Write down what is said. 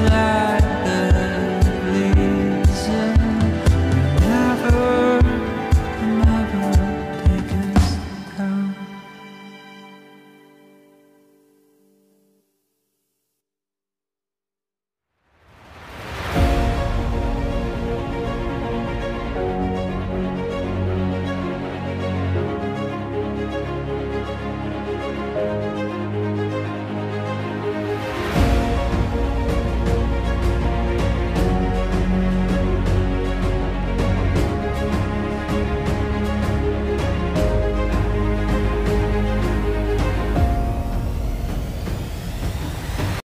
last